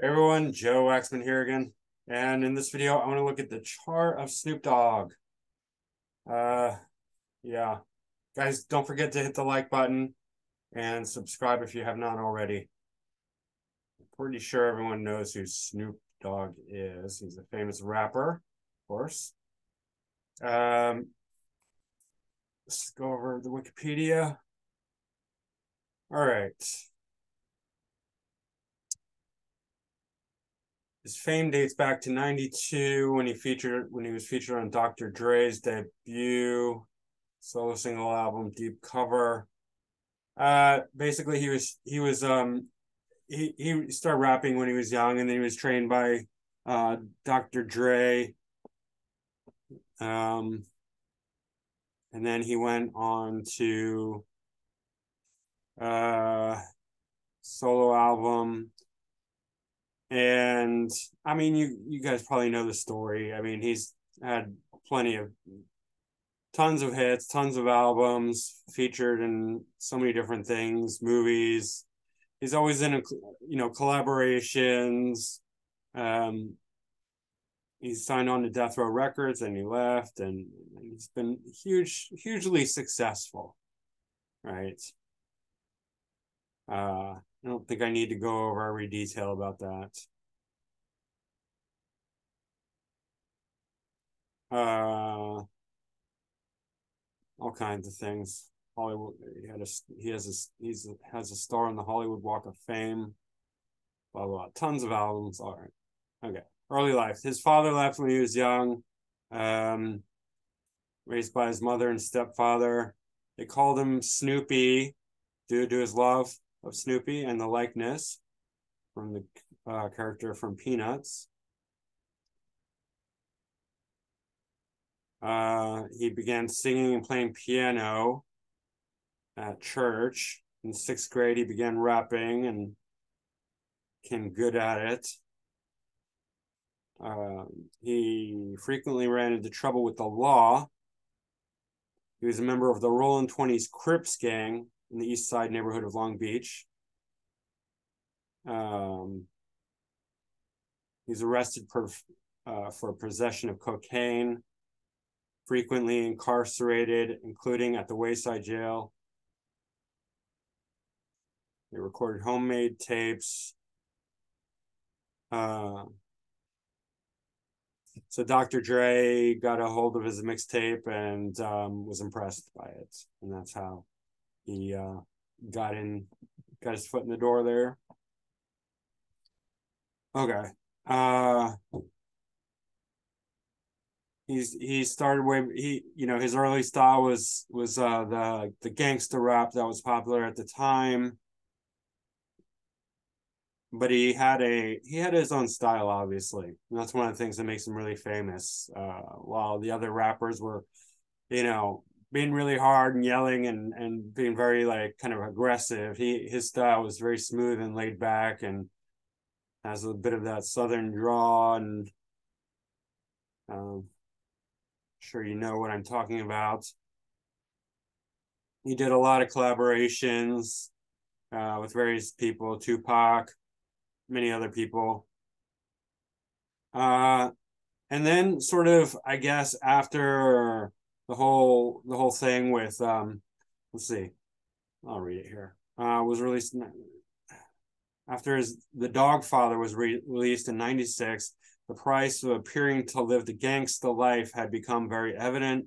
everyone, Joe Waxman here again. And in this video, I want to look at the chart of Snoop Dogg. Uh, yeah. Guys, don't forget to hit the like button and subscribe if you have not already. I'm pretty sure everyone knows who Snoop Dogg is. He's a famous rapper, of course. Um, let's go over the Wikipedia. All right. His fame dates back to '92 when he featured when he was featured on Dr. Dre's debut solo single album Deep Cover. Uh, basically, he was he was um he he started rapping when he was young, and then he was trained by uh Dr. Dre. Um, and then he went on to uh solo album and I mean, you you guys probably know the story. I mean, he's had plenty of tons of hits, tons of albums, featured in so many different things, movies. He's always in, a, you know, collaborations. Um, he signed on to Death Row Records, and he left, and he's been huge, hugely successful, right? Uh, I don't think I need to go over every detail about that. Uh, all kinds of things. Hollywood. He had a. He has a. He's a, has a star on the Hollywood Walk of Fame. Blah blah. Tons of albums. All right. Okay. Early life. His father left when he was young. Um, raised by his mother and stepfather. They called him Snoopy due to his love of Snoopy and the likeness from the uh, character from Peanuts. Uh, he began singing and playing piano at church. In sixth grade, he began rapping and became good at it. Uh, he frequently ran into trouble with the law. He was a member of the Rolling Twenties Crips gang, in the east side neighborhood of Long Beach. Um, he's arrested for, uh, for possession of cocaine, frequently incarcerated, including at the Wayside Jail. They recorded homemade tapes. Uh, so Dr. Dre got a hold of his mixtape and um, was impressed by it, and that's how he uh, got in, got his foot in the door there. Okay. Uh, he's he started way he you know his early style was was uh the the gangster rap that was popular at the time but he had a he had his own style obviously and that's one of the things that makes him really famous uh while the other rappers were you know being really hard and yelling and and being very like kind of aggressive. He his style was very smooth and laid back and has a bit of that southern draw and um sure you know what I'm talking about. He did a lot of collaborations uh, with various people, Tupac, many other people. Uh, and then sort of, I guess, after the whole the whole thing with um let's see. I'll read it here. Uh was released after his the Doggfather was re- released in 96 the price of appearing to live the gangsta life had become very evident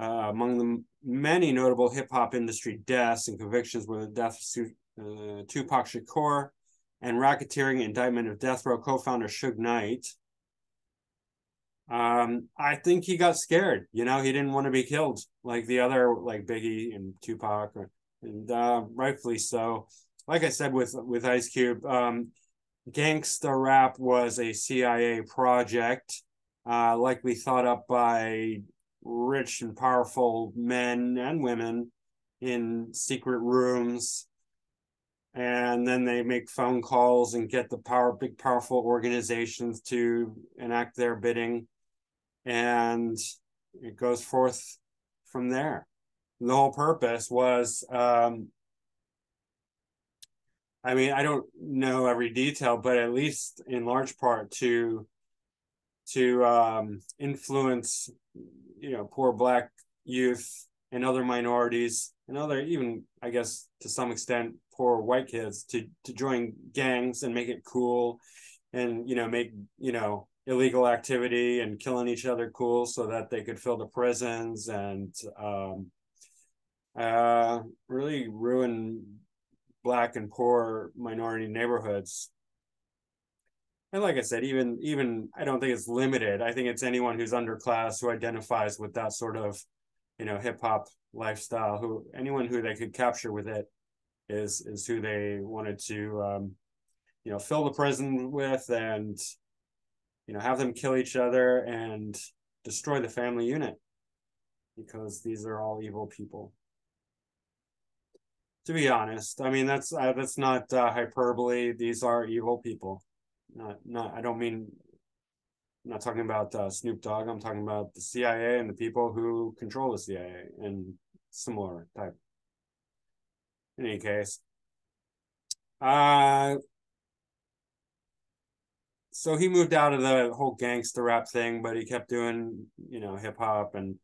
uh, among the many notable hip-hop industry deaths and convictions were the death of uh, tupac shakur and racketeering indictment of death row co-founder Suge Knight um, I think he got scared. You know, he didn't want to be killed like the other, like Biggie and Tupac, and uh, rightfully so. Like I said with with Ice Cube, um, gangsta rap was a CIA project, uh, likely thought up by rich and powerful men and women in secret rooms and then they make phone calls and get the power big powerful organizations to enact their bidding and it goes forth from there. The whole purpose was um, I mean, I don't know every detail, but at least in large part to to um, influence, you know, poor black youth and other minorities and other even, I guess, to some extent, poor white kids to to join gangs and make it cool, and you know, make you know illegal activity and killing each other cool so that they could fill the prisons and um, uh, really ruin black and poor minority neighborhoods. And like I said, even even I don't think it's limited. I think it's anyone who's underclass who identifies with that sort of, you know, hip hop lifestyle. Who anyone who they could capture with it is is who they wanted to, um, you know, fill the prison with and, you know, have them kill each other and destroy the family unit because these are all evil people to be honest. I mean, that's uh, that's not uh, hyperbole. These are evil people. Not not. I don't mean. I'm not talking about uh, Snoop Dogg. I'm talking about the CIA and the people who control the CIA and similar type. In any case, uh, so he moved out of the whole gangster rap thing, but he kept doing, you know, hip hop and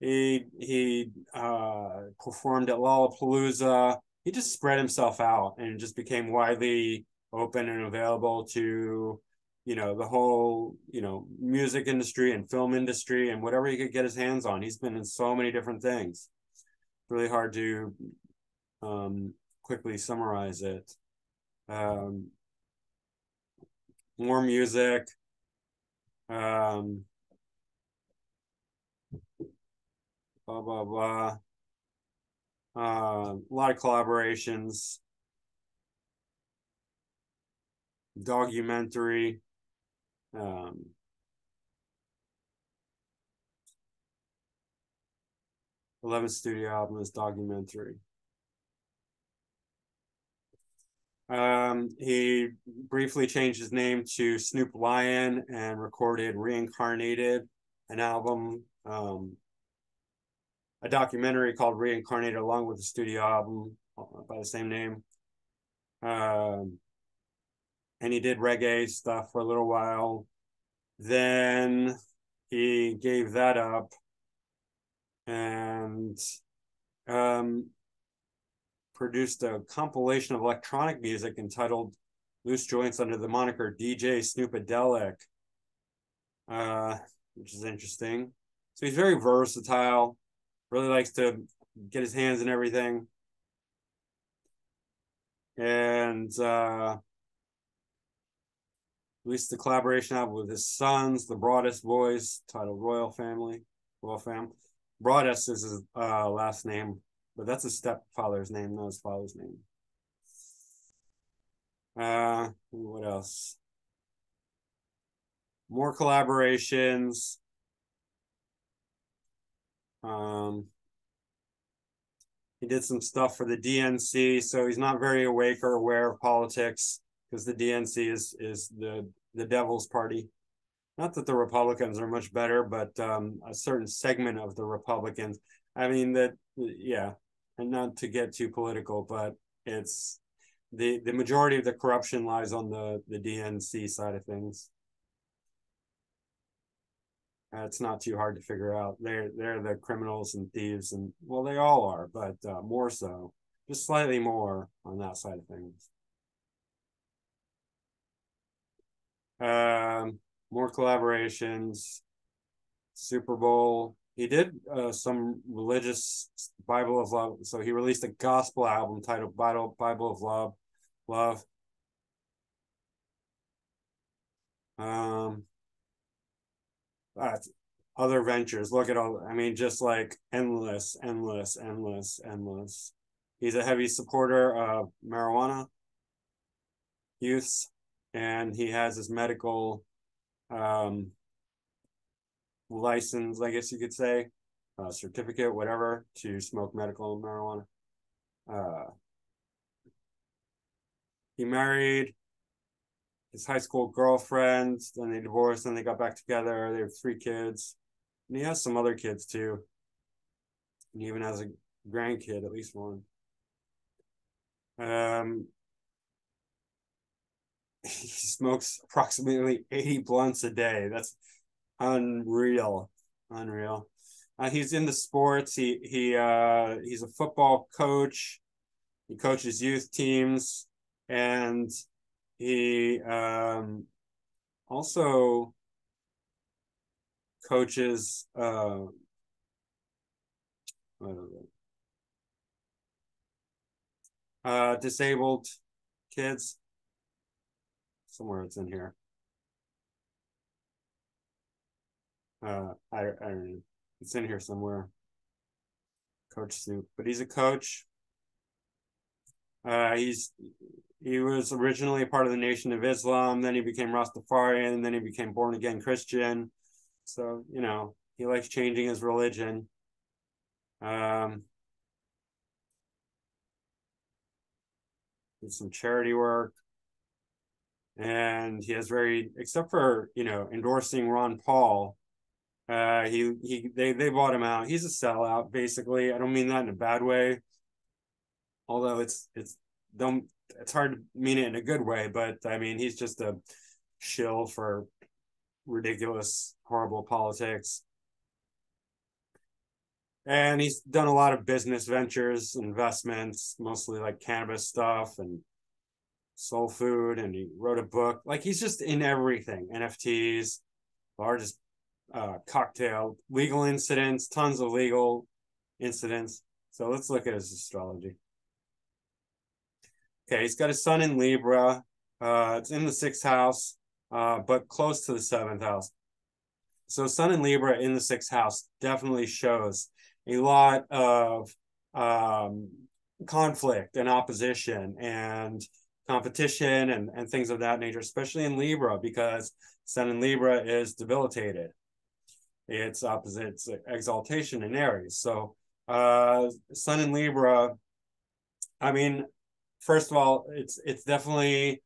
he he uh, performed at Lollapalooza. He just spread himself out and just became widely open and available to you know the whole you know music industry and film industry and whatever he could get his hands on. He's been in so many different things. Really hard to um, quickly summarize it. Um, more music. Um, blah blah blah. Uh, a lot of collaborations. Documentary. Um, Eleven studio album is documentary. Um, he briefly changed his name to Snoop Lion and recorded Reincarnated, an album um, a documentary called Reincarnated, along with a studio album by the same name. Um, and he did reggae stuff for a little while. Then he gave that up and um, produced a compilation of electronic music entitled Loose Joints under the moniker DJ Snoopadelic, uh, which is interesting. So he's very versatile really likes to get his hands in everything. And uh, released the collaboration album with his sons, the Broadus Boys, titled Royal Family, Royal Fam. Broadus is his uh, last name, but that's his stepfather's name, not his father's name. Uh, what else? More collaborations. Um, he did some stuff for the DNC, so he's not very awake or aware of politics because the DNC is is the the devil's party. Not that the Republicans are much better, but um, a certain segment of the Republicans. I mean that, yeah, and not to get too political, but it's the the majority of the corruption lies on the the DNC side of things. Uh, it's not too hard to figure out. They're they're the criminals and thieves, and well, they all are, but uh, more so, just slightly more on that side of things. Um, more collaborations. Super Bowl. He did uh, some religious Bible of Love. So he released a gospel album titled Bible Bible of Love. Love. Um, other ventures. Look at all, I mean, just like endless, endless, endless, endless. He's a heavy supporter of marijuana use, and he has his medical um, license, I guess you could say, certificate, whatever, to smoke medical marijuana. Uh, he married his high school girlfriend. Then they divorced. Then they got back together. They have three kids, and he has some other kids too. And he even has a grandkid, at least one. Um, he smokes approximately 80 blunts a day. That's unreal. Unreal. Uh, he's in the sports. He he uh, he's a football coach. He coaches youth teams, and he um, also coaches uh, uh, disabled kids. Somewhere it's in here. Uh, I, I don't know. It's in here somewhere. Coach Snoop, but he's a coach. Uh, he's he was originally part of the Nation of Islam. Then he became Rastafarian. Then he became born again Christian. So you know he likes changing his religion. Um, did some charity work, and he has very, except for you know endorsing Ron Paul. Uh, he he they they bought him out. He's a sellout, basically. I don't mean that in a bad way. Although it's it's don't it's hard to mean it in a good way, but I mean he's just a shill for ridiculous, horrible politics and he's done a lot of business ventures, investments, mostly like cannabis stuff and soul food. And he wrote a book. Like he's just in everything NFTs, largest uh, cocktail, legal incidents, tons of legal incidents. So let's look at his astrology. Okay, he's got a sun in Libra. Uh, it's in the sixth house, uh, but close to the seventh house. So Sun in Libra in the sixth house definitely shows a lot of um, conflict and opposition and competition and, and things of that nature, especially in Libra, because Sun in Libra is debilitated. It's opposite exaltation in Aries. So uh, Sun in Libra, I mean, first of all, it's it's definitely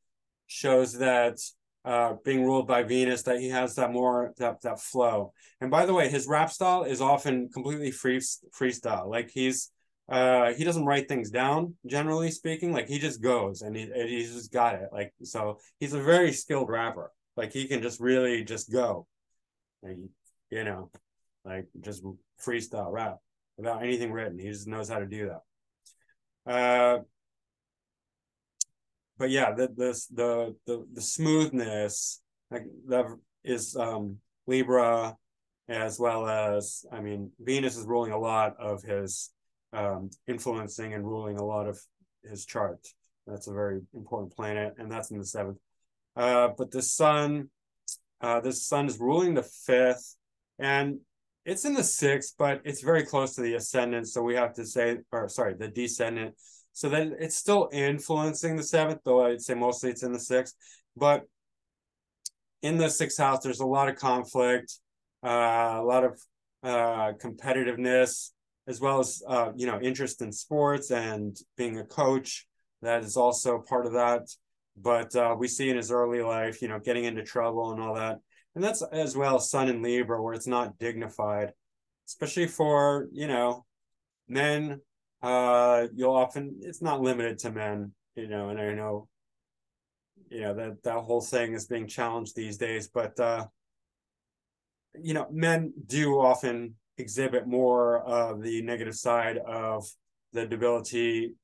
shows that uh, being ruled by Venus, that he has that more that that flow. And by the way, his rap style is often completely free freestyle. Like he's uh he doesn't write things down generally speaking like he just goes and he and he's just got it like so he's a very skilled rapper like he can just really just go you know like just freestyle rap without anything written he just knows how to do that uh but yeah, the the the the, the smoothness like that is um Libra as well as I mean Venus is ruling a lot of his um influencing and ruling a lot of his chart. That's a very important planet, and that's in the seventh. Uh, but the sun, uh, the sun is ruling the fifth, and it's in the sixth, but it's very close to the ascendant. So we have to say, or sorry, the descendant. So then it's still influencing the seventh, though I'd say mostly it's in the sixth. But in the sixth house, there's a lot of conflict, uh, a lot of uh, competitiveness, as well as uh, you know interest in sports and being a coach. That is also part of that. But uh, we see in his early life, you know, getting into trouble and all that, and that's as well Sun in Libra, where it's not dignified, especially for you know men uh, you'll often it's not limited to men, you know, and I know, you know that that whole thing is being challenged these days, but uh, you know, men do often exhibit more of the negative side of the debility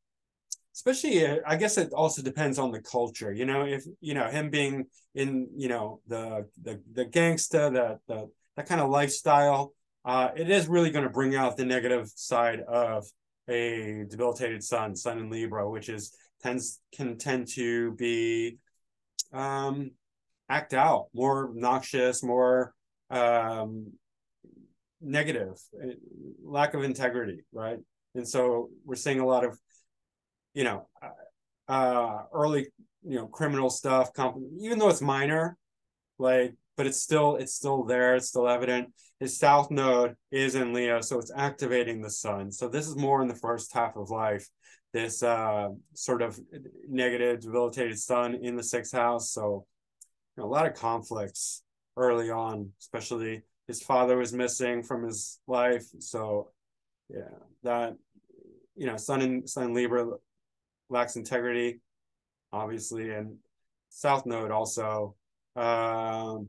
especially i guess it also depends on the culture you know if you know him being in you know the the, the gangsta that the that kind of lifestyle uh it is really going to bring out the negative side of a debilitated sun, sun in Libra, which is tends can tend to be um act out, more noxious, more um negative, lack of integrity, right? And so we're seeing a lot of, you know, uh early, you know, criminal stuff, comp- even though it's minor, like but it's still it's still there it's still evident. His south node is in leo so it's activating the sun. So this is more in the first half of life this uh, sort of negative debilitated sun in the sixth house. So you know, a lot of conflicts early on especially his father was missing from his life. So yeah that you know sun and sun libra lacks integrity obviously and South Node also um,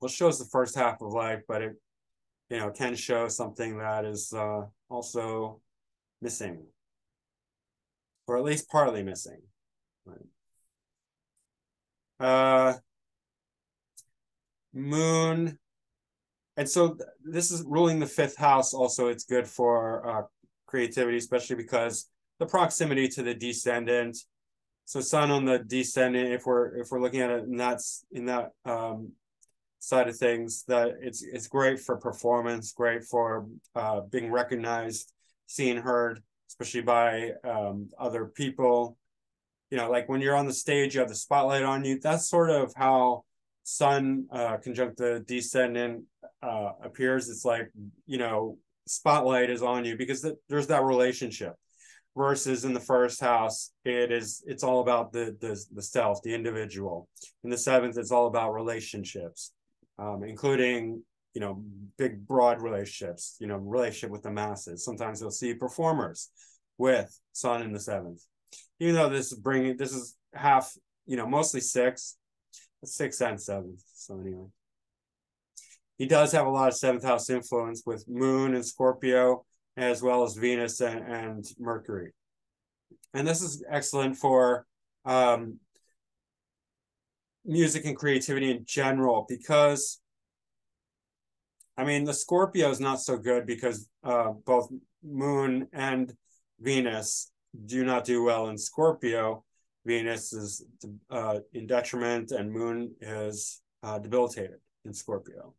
well shows the first half of life, but it you know can show something that is uh, also missing, or at least partly missing. Uh, moon, and so th- this is ruling the fifth house. Also, it's good for uh, creativity, especially because the proximity to the descendant. So sun on the descendant if we're if we're looking at it in that in that um, side of things that it's it's great for performance great for uh, being recognized seen heard especially by um, other people. You know like when you're on the stage you have the spotlight on you. That's sort of how sun uh, conjunct the descendant uh, appears. It's like you know spotlight is on you because th- there's that relationship versus in the first house it is it's all about the the, the self the individual. In the seventh it's all about relationships um, including you know big broad relationships you know relationship with the masses. Sometimes you'll see performers with sun in the seventh. Even though this is bringing this is half you know mostly six six and seventh so anyway. He does have a lot of seventh house influence with moon and scorpio as well as Venus and, and Mercury. And this is excellent for um, music and creativity in general because, I mean, the Scorpio is not so good because uh, both Moon and Venus do not do well in Scorpio. Venus is uh, in detriment and Moon is uh, debilitated in Scorpio.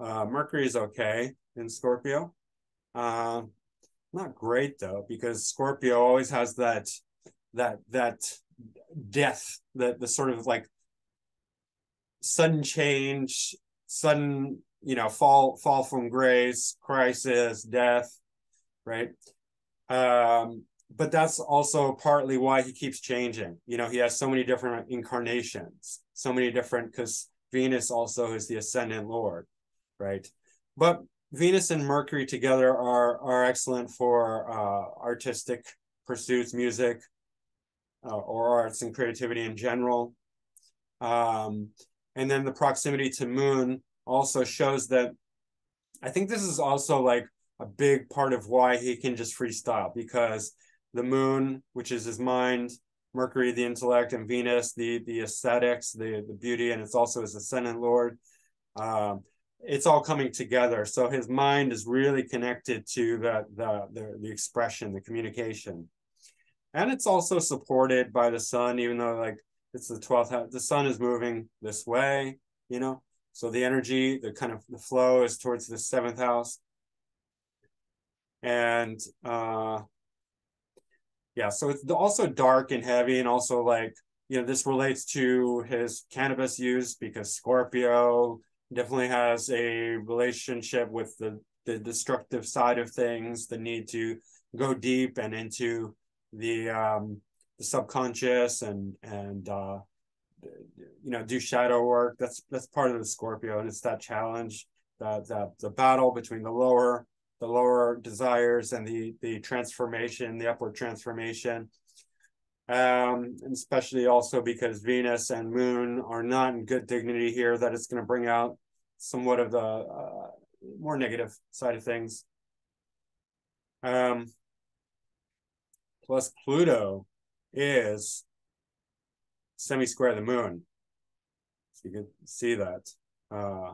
Uh, Mercury is okay in Scorpio. Uh, not great though, because Scorpio always has that that that death, that the sort of like sudden change, sudden you know fall fall from grace, crisis, death, right? Um, but that's also partly why he keeps changing. You know, he has so many different incarnations, so many different because Venus also is the ascendant lord, right? But Venus and Mercury together are are excellent for uh, artistic pursuits, music, uh, or arts and creativity in general. Um, and then the proximity to Moon also shows that. I think this is also like a big part of why he can just freestyle because the Moon, which is his mind, Mercury, the intellect, and Venus, the the aesthetics, the the beauty, and it's also his ascendant lord. Um, it's all coming together. So his mind is really connected to the, the, the, the expression, the communication. And it's also supported by the sun, even though like it's the 12th house, the sun is moving this way, you know? So the energy, the kind of the flow is towards the seventh house. And uh yeah, so it's also dark and heavy, and also like, you know, this relates to his cannabis use because Scorpio, definitely has a relationship with the the destructive side of things, the need to go deep and into the um, the subconscious and and uh, you know do shadow work. That's that's part of the Scorpio, and it's that challenge, that that the battle between the lower the lower desires and the the transformation, the upward transformation. Um, and especially also because Venus and Moon are not in good dignity here, that it's going to bring out somewhat of the uh, more negative side of things. Um, plus Pluto is semi-square the moon. So you can see that uh,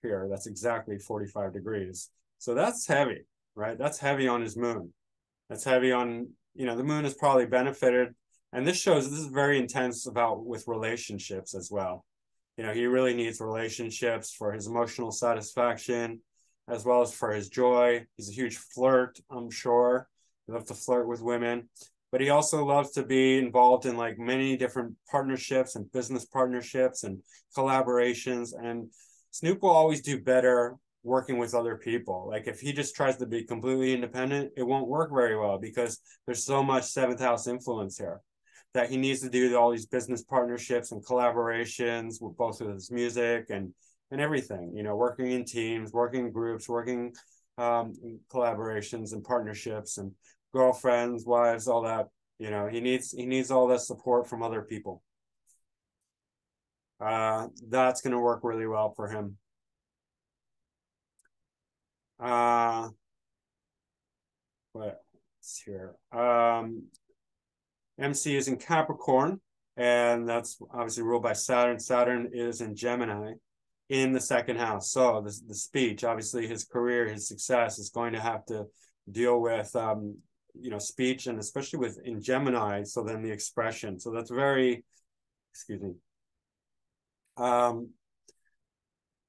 here. That's exactly 45 degrees. So that's heavy, right? That's heavy on his moon. That's heavy on, you know, the moon has probably benefited. And this shows this is very intense about with relationships as well you know he really needs relationships for his emotional satisfaction as well as for his joy. He's a huge flirt i'm sure. He loves to flirt with women but he also loves to be involved in like many different partnerships and business partnerships and collaborations and snoop will always do better working with other people. Like if he just tries to be completely independent it won't work very well because there's so much seventh house influence here that he needs to do all these business partnerships and collaborations with both of his music and and everything you know working in teams working in groups working um, collaborations and partnerships and girlfriends wives all that You know, he needs he needs all that support from other people. Uh, that's going to work really well for him. Uh, what's here? Um, MC is in Capricorn, and that's obviously ruled by Saturn. Saturn is in Gemini in the second house. So the, the speech, obviously his career, his success is going to have to deal with um, you know, speech and especially with in Gemini, so then the expression. So that's very, excuse me. Um,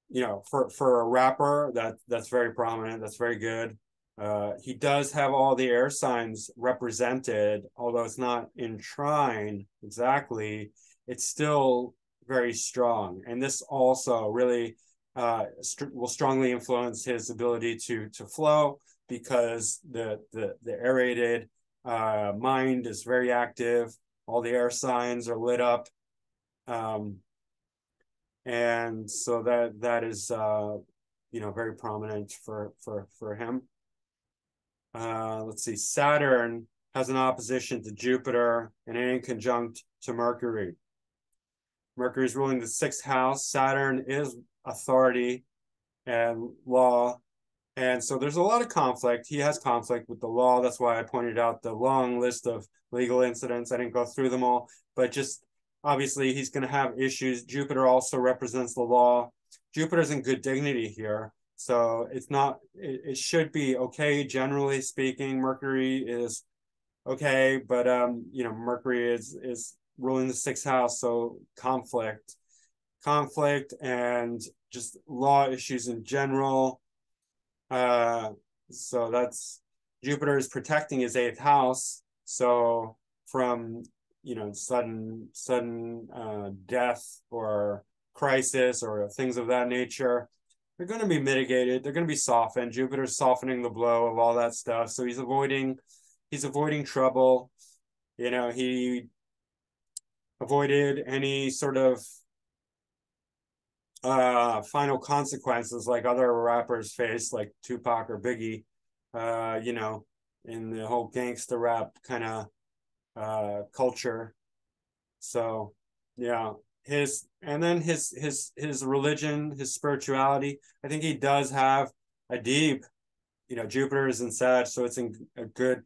you know, for for a rapper, that that's very prominent. That's very good. Uh, he does have all the air signs represented, although it's not in trine exactly. It's still very strong, and this also really uh, st- will strongly influence his ability to to flow because the the the aerated uh, mind is very active. All the air signs are lit up. Um, and so that that is uh, you know very prominent for for for him. Uh, let's see, Saturn has an opposition to Jupiter and in conjunct to Mercury. Mercury is ruling the sixth house. Saturn is authority and law. And so there's a lot of conflict. He has conflict with the law. That's why I pointed out the long list of legal incidents. I didn't go through them all, but just obviously he's going to have issues. Jupiter also represents the law. Jupiter's in good dignity here. So it's not, it, it should be okay, generally speaking. Mercury is okay, but um, you know, Mercury is is ruling the sixth house, so conflict, conflict, and just law issues in general. Uh, so that's Jupiter is protecting his eighth house, so from you know sudden sudden uh, death or crisis or things of that nature they're going to be mitigated. They're going to be softened. Jupiter's softening the blow of all that stuff. So he's avoiding he's avoiding trouble. You know he avoided any sort of uh final consequences like other rappers face like tupac or biggie uh you know in the whole gangster rap kind of uh, culture. So yeah, his and then his his his religion, his spirituality. I think he does have a deep, you know, Jupiter is in Sag, so it's in a good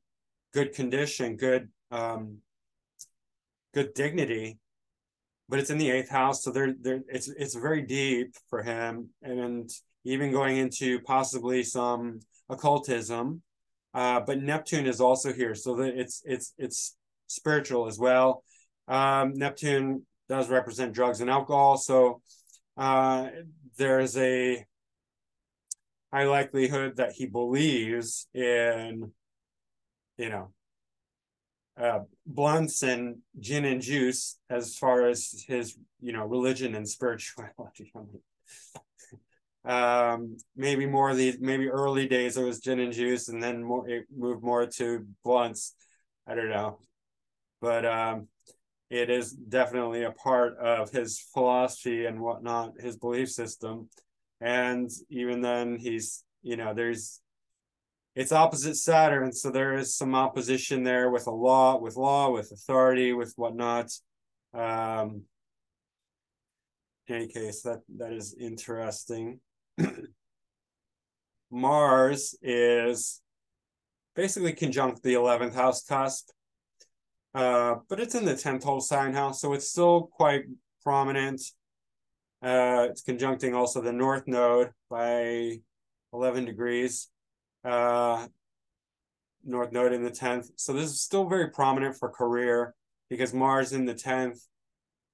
good condition, good um good dignity. But it's in the eighth house, so there there it's it's very deep for him, and even going into possibly some occultism. Uh, but Neptune is also here, so that it's it's it's spiritual as well. Um, Neptune does represent drugs and alcohol, so uh, there's a high likelihood that he believes in, you know, uh, blunts and gin and juice as far as his, you know, religion and spirituality. um, maybe more of these, maybe early days it was gin and juice, and then more it moved more to blunts. I don't know but um, it is definitely a part of his philosophy and whatnot, his belief system. And even then, he's, you know, there's, it's opposite Saturn. So there is some opposition there with a law, with law, with authority, with whatnot. Um, in any case, that, that is interesting. Mars is basically conjunct the 11th house cusp. Uh, but it's in the 10th whole sign house, so it's still quite prominent. Uh, it's conjuncting also the north node by 11 degrees. Uh, north node in the 10th. So this is still very prominent for career because Mars in the 10th,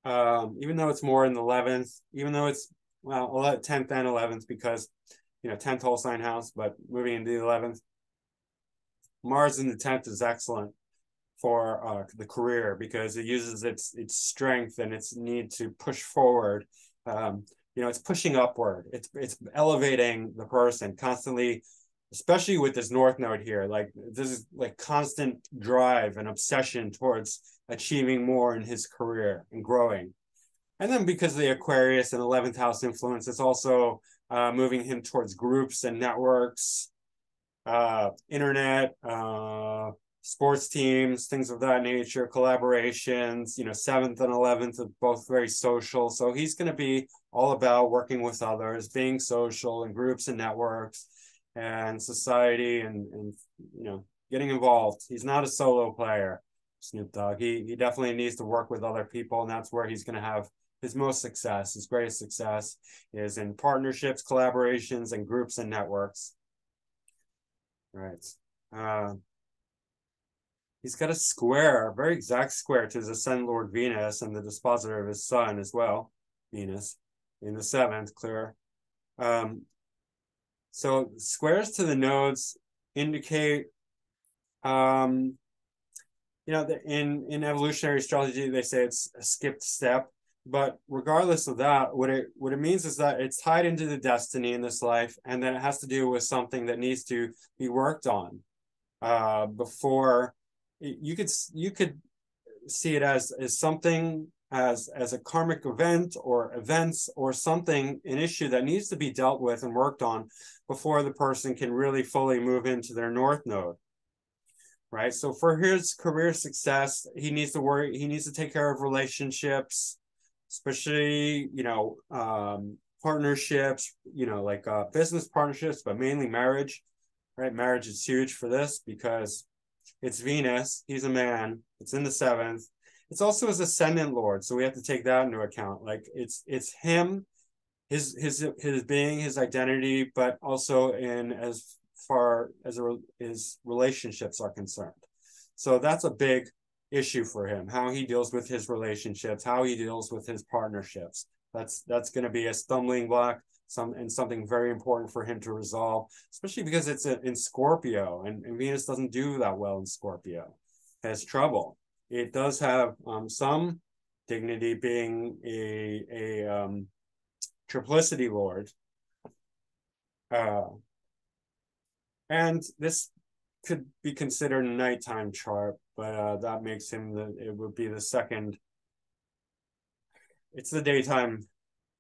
um, even though it's more in the 11th, even though it's, well, 10th and 11th because, you know, 10th whole sign house, but moving into the 11th. Mars in the 10th is excellent for uh, the career because it uses its its strength and its need to push forward. Um, you know, it's pushing upward. It's it's elevating the person constantly, especially with this north node here. Like this is like constant drive and obsession towards achieving more in his career and growing. And then because of the Aquarius and 11th house influence, it's also uh, moving him towards groups and networks, uh, internet, uh, sports teams, things of that nature, collaborations, you know, seventh and 11th are both very social. So he's going to be all about working with others, being social in groups and networks and society and, and, you know, getting involved. He's not a solo player, Snoop Dogg. He, he definitely needs to work with other people, and that's where he's going to have his most success, his greatest success is in partnerships, collaborations, and groups and networks. All right. Uh, he's got a square, a very exact square to his ascendant Lord Venus and the dispositor of his sun as well, Venus, in the seventh, clear. Um, so squares to the nodes indicate, um, you know, in in evolutionary astrology they say it's a skipped step, but regardless of that, what it what it means is that it's tied into the destiny in this life, and then it has to do with something that needs to be worked on uh, before you could you could see it as as something as as a karmic event or events or something an issue that needs to be dealt with and worked on before the person can really fully move into their north node right? So for his career success he needs to worry he needs to take care of relationships especially you know um partnerships you know like uh business partnerships but mainly marriage right? Marriage is huge for this because it's Venus. He's a man. It's in the seventh. It's also his ascendant lord, so we have to take that into account. Like it's it's him, his his his being, his identity, but also in as far as his relationships are concerned. So that's a big issue for him. How he deals with his relationships, how he deals with his partnerships. That's that's going to be a stumbling block some and something very important for him to resolve, especially because it's a, in Scorpio and, and, Venus doesn't do that well in Scorpio, has trouble. It does have um, some dignity being a a um, triplicity lord, uh, and this could be considered a nighttime chart, but uh, that makes him the it would be the second. It's the daytime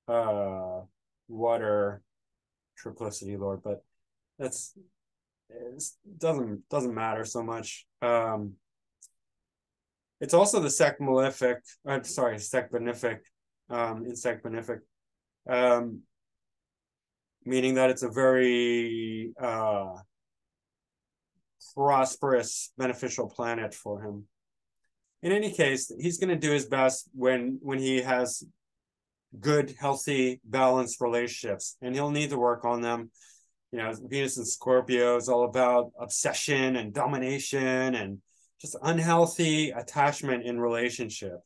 uh water triplicity lord, but that's it doesn't doesn't matter so much. Um, it's also the sect malefic. I'm sorry, sect benefic, um, in sect benefic, um, meaning that it's a very uh, prosperous, beneficial planet for him. In any case, he's going to do his best when when he has good, healthy, balanced relationships, and he'll need to work on them. You know, Venus and Scorpio is all about obsession and domination and just unhealthy attachment in relationship.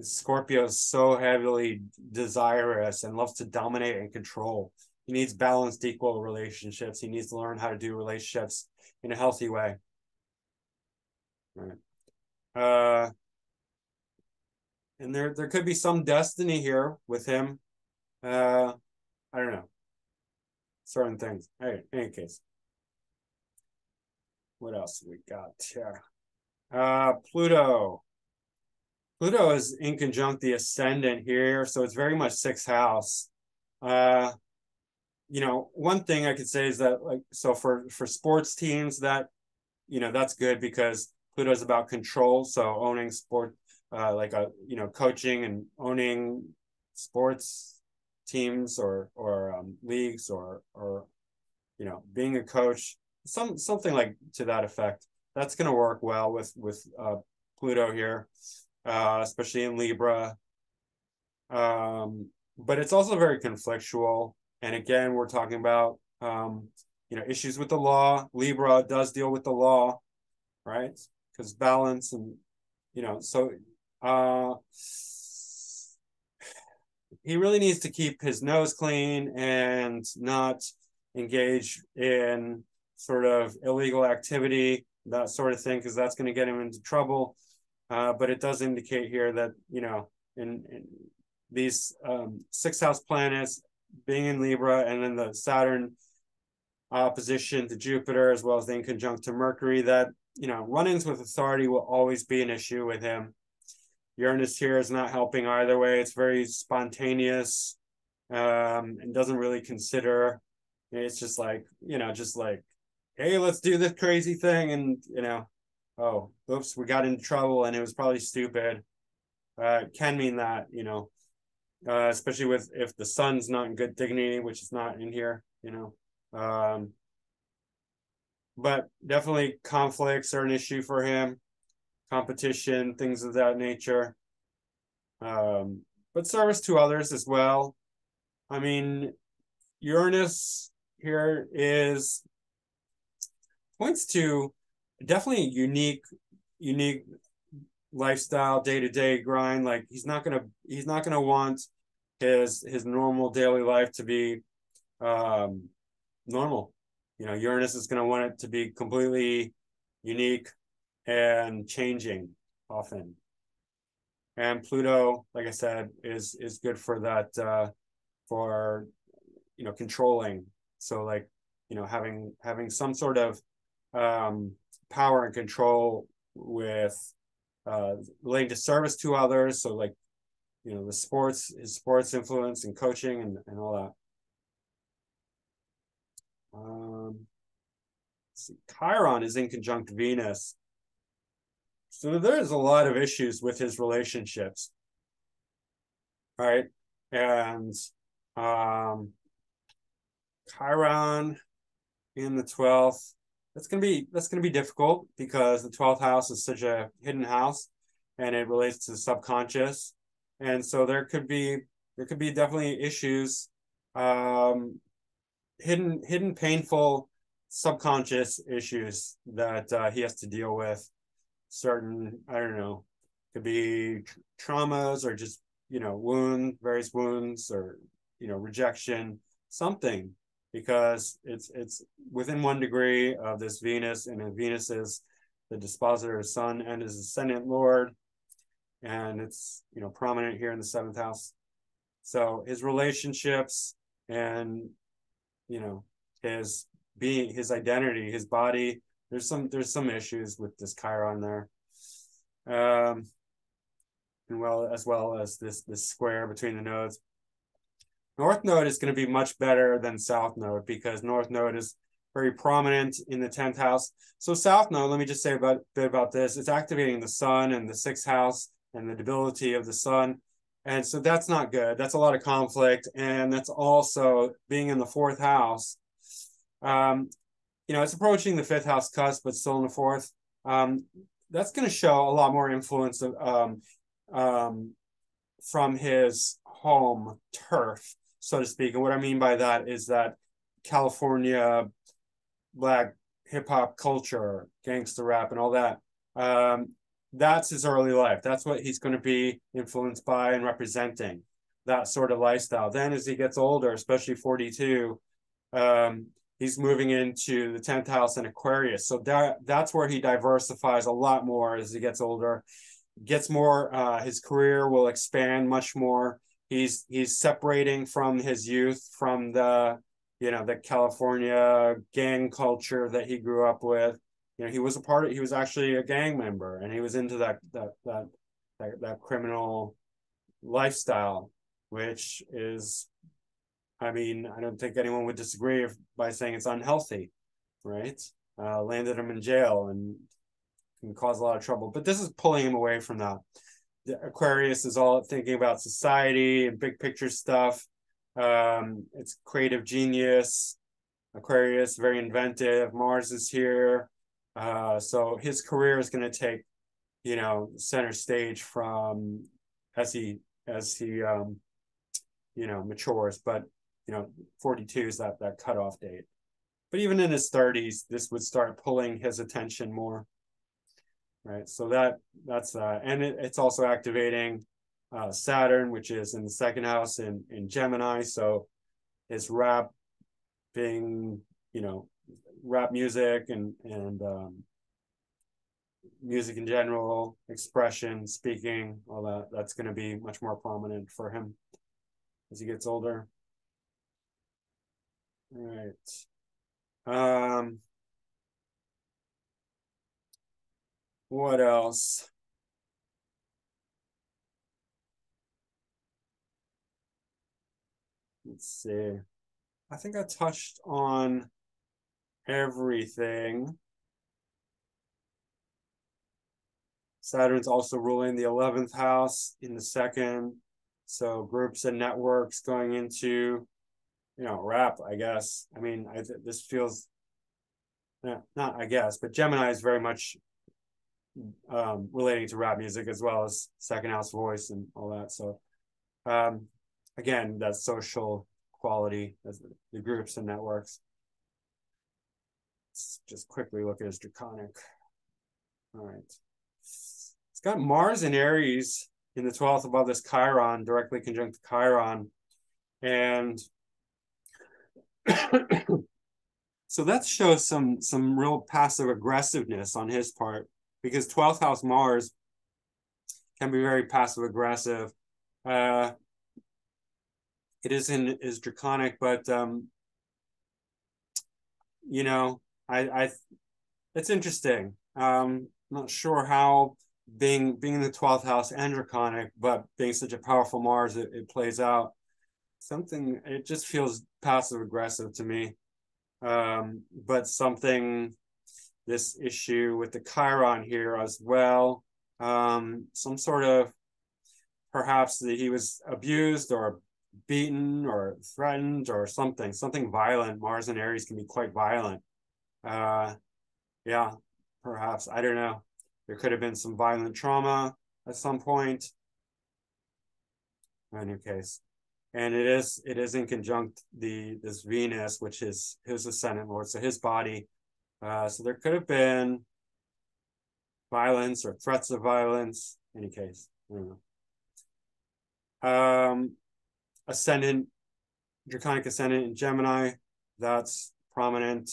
Scorpio is so heavily desirous and loves to dominate and control. He needs balanced, equal relationships. He needs to learn how to do relationships in a healthy way. Right. Uh, and there there could be some destiny here with him. Uh, I don't know. Certain things. Hey, in any case. What else we got here? Uh, Pluto. Pluto is in conjunct the ascendant here, so it's very much sixth house. Uh, you know, one thing I could say is that like so for for sports teams that you know that's good because Pluto is about control, so owning sport uh, like a you know coaching and owning sports teams or or um, leagues or or you know being a coach some something like to that effect. That's going to work well with with uh, pluto here uh, especially in libra. Um, but it's also very conflictual. And again we're talking about um, you know issues with the law. Libra does deal with the law right? Because balance and you know so uh, he really needs to keep his nose clean and not engage in sort of illegal activity, that sort of thing, because that's going to get him into trouble. Uh, but it does indicate here that, you know, in, in these um, six house planets being in Libra and then the Saturn opposition to Jupiter, as well as the in conjunct to Mercury, that, you know, run ins with authority will always be an issue with him. Uranus here is not helping either way. It's very spontaneous um, and doesn't really consider. It's just like, you know, just like, hey, let's do this crazy thing. And, you know, oh, oops, we got into trouble and it was probably stupid. Uh, can mean that, you know, uh, especially with if the sun's not in good dignity, which is not in here, you know. Um, but definitely conflicts are an issue for him, competition, things of that nature. Um, but service to others as well. I mean, Uranus here is points to definitely unique, unique lifestyle, day to day grind. Like he's not gonna he's not gonna want his his normal daily life to be um normal. You know, Uranus is gonna want it to be completely unique and changing often. And Pluto, like I said, is is good for that uh for you know controlling. So like, you know, having having some sort of um power and control with uh, relating to service to others. So like, you know, the sports, his sports influence and coaching and, and all that. Um, see, Chiron is in conjunct Venus. So there's a lot of issues with his relationships. Right. And um, Chiron in the 12th that's gonna be that's gonna be difficult because the 12th house is such a hidden house and it relates to the subconscious and so there could be there could be definitely issues um hidden hidden painful subconscious issues that uh, he has to deal with certain i don't know could be traumas or just you know wound various wounds or you know rejection something because it's it's within one degree of this Venus, and Venus is the dispositor of Sun and his ascendant Lord, and it's you know prominent here in the seventh house. So his relationships and you know his being, his identity, his body. There's some there's some issues with this Chiron there. Um, and well as well as this this square between the nodes. North node is going to be much better than South node because North node is very prominent in the 10th house. So South node, let me just say a bit, about this. It's activating the sun and the sixth house and the debility of the sun. And so that's not good. That's a lot of conflict. And that's also being in the fourth house. Um, you know, it's approaching the fifth house cusp, but still in the fourth. Um, that's going to show a lot more influence of, um, um, from his home turf so to speak. And what I mean by that is that California black hip hop culture, gangster rap, and all that. Um, that's his early life. That's what he's going to be influenced by and representing that sort of lifestyle. Then, as he gets older, especially 42, um, he's moving into the 10th house in Aquarius. So that that's where he diversifies a lot more as he gets older, gets more, uh, his career will expand much more he's he's separating from his youth from the you know the California gang culture that he grew up with. You know, he was a part of he was actually a gang member and he was into that that that that, that criminal lifestyle, which is I mean, I don't think anyone would disagree if, by saying it's unhealthy, right? Uh, landed him in jail and can cause a lot of trouble. But this is pulling him away from that. Aquarius is all thinking about society and big picture stuff. Um, it's creative genius. Aquarius, very inventive. Mars is here. Uh, so his career is going to take, you know, center stage from as he as he um, you know matures. But you know, 42 is that that cutoff date. But even in his 30s, this would start pulling his attention more right? So that that's uh, and it, it's also activating uh, Saturn, which is in the second house in in Gemini. So it's rap being, you know, rap music and and um, music in general, expression, speaking, all that. That's going to be much more prominent for him as he gets older. All right. Um, What else? Let's see. I think I touched on everything. Saturn's also ruling the 11th house in the second. So groups and networks going into, you know, rap, I guess. I mean, I this feels, yeah, not I guess, but Gemini is very much um, relating to rap music as well as second house voice and all that. So, um, again, that social quality the groups and networks. Let's just quickly look at his draconic. All right. It's got Mars and Aries in the 12th above this Chiron, directly conjunct Chiron. And so that shows some some real passive aggressiveness on his part because 12th house Mars can be very passive aggressive. Uh, it is in is draconic, but um, you know, I I it's interesting. Um, not sure how being being in the 12th house and draconic, but being such a powerful Mars, it, it plays out. Something it just feels passive aggressive to me. Um, but something this issue with the Chiron here as well. Um, some sort of perhaps that he was abused or beaten or threatened or something, something violent. Mars and Aries can be quite violent. Uh, yeah, perhaps. I don't know. There could have been some violent trauma at some point. In any case. And it is it is in conjunct the this Venus, which is his ascendant lord. So his body. Uh, so there could have been violence or threats of violence. Any case. Um ascendant, draconic ascendant in Gemini. That's prominent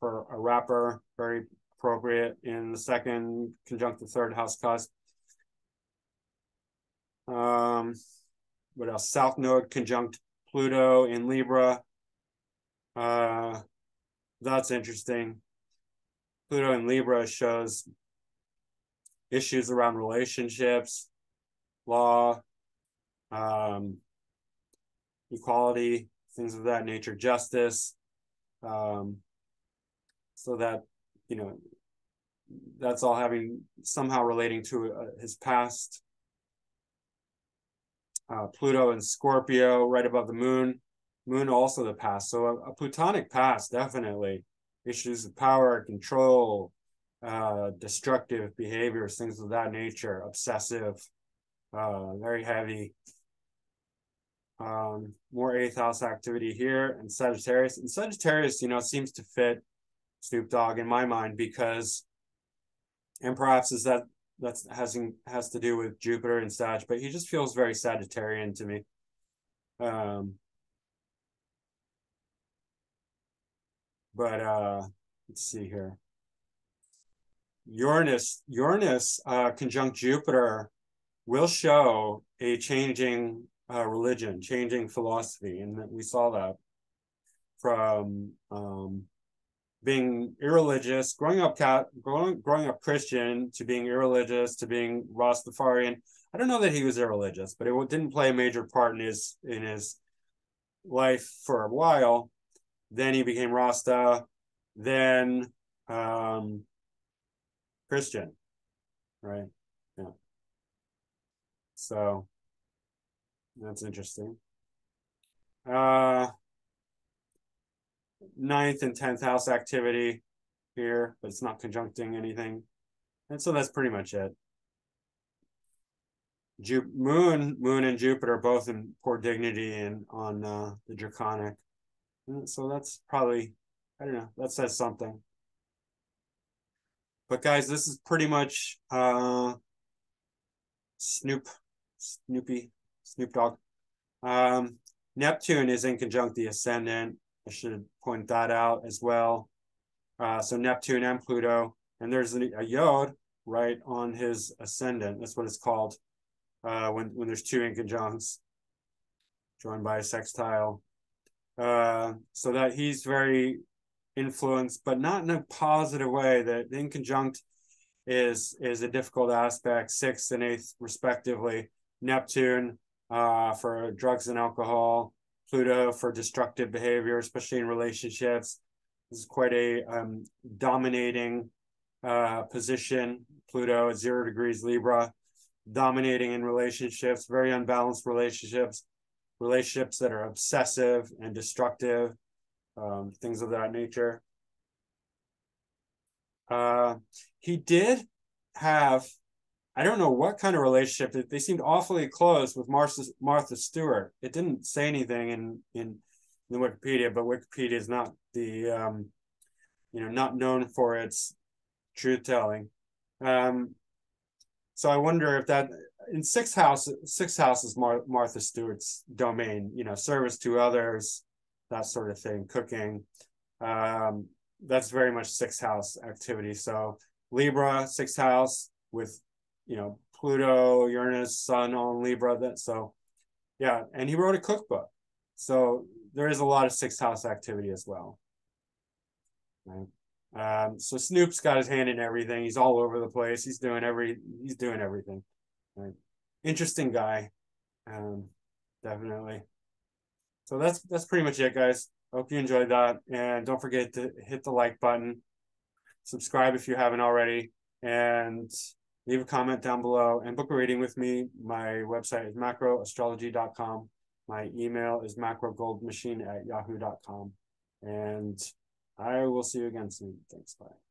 for a rapper, very appropriate in the second conjunct the third house cusp. Um, what else? South node conjunct Pluto in Libra. Uh, that's interesting. Pluto in Libra shows issues around relationships, law, um, equality, things of that nature, justice. Um, so that, you know, that's all having somehow relating to uh, his past. Uh, Pluto and Scorpio right above the moon. Moon also the past. So a, a plutonic past, definitely. Issues of power, control, uh, destructive behaviors, things of that nature, obsessive, uh, very heavy um, more eighth house activity here and Sagittarius. And Sagittarius, you know, seems to fit Snoop Dogg in my mind because, and perhaps is that that's hasn't has to do with Jupiter and Sag, but he just feels very Sagittarian to me. Um, but uh, let's see here. Uranus, Uranus uh, conjunct Jupiter will show a changing uh, religion, changing philosophy, and we saw that from um, being irreligious, growing up cat, growing growing up Christian, to being irreligious, to being Rastafarian. I don't know that he was irreligious, but it didn't play a major part in his in his life for a while. Then he became Rasta, then um, Christian, right? Yeah. So that's interesting. Uh, ninth and tenth house activity here, but it's not conjuncting anything. And so that's pretty much it. Ju- Moon, Moon and Jupiter both in poor dignity and on uh, the Draconic. And so that's probably, I don't know, that says something. But guys, this is pretty much uh, Snoop, Snoopy Snoop Dogg. Um, Neptune is in conjunct the ascendant. I should point that out as well. Uh, so Neptune and Pluto, and there's a, a yod right on his ascendant. That's what it's called uh, when when there's two inconjuncts joined by a sextile. Uh, so that he's very influenced, but not in a positive way. That the inconjunct is is a difficult aspect, sixth and eighth respectively. Neptune uh, for drugs and alcohol, Pluto for destructive behavior, especially in relationships. This is quite a um, dominating uh, position, Pluto at zero degrees Libra, dominating in relationships, very unbalanced relationships, relationships that are obsessive and destructive, um, things of that nature. Uh, he did have, I don't know what kind of relationship. They seemed awfully close with Martha, Martha Stewart. It didn't say anything in in in Wikipedia, but Wikipedia is not the um, you know not known for its truth telling. Um, so I wonder if that in six house six houses Mar- Martha Stewart's domain, you know, service to others, that sort of thing, cooking. Um, that's very much six house activity. So Libra, six house with you know Pluto, Uranus, Sun on Libra. That so yeah, and he wrote a cookbook. So there is a lot of sixth house activity as well. Right. Um, so Snoop's got his hand in everything. He's all over the place. He's doing every he's doing everything. Right. Interesting guy. Um, definitely. So that's that's pretty much it, guys. Hope you enjoyed that. And don't forget to hit the like button, subscribe if you haven't already, and leave a comment down below and book a reading with me. My website is macroastrology.com. My email is macrogoldmachine at yahoo.com. And I will see you again soon. Thanks. Bye.